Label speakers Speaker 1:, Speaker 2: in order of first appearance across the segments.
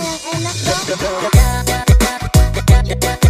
Speaker 1: and I fall.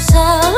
Speaker 2: So.